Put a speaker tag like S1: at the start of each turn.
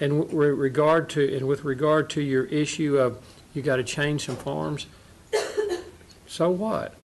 S1: And with regard to, and with regard to your issue of you got to change some farms, so what?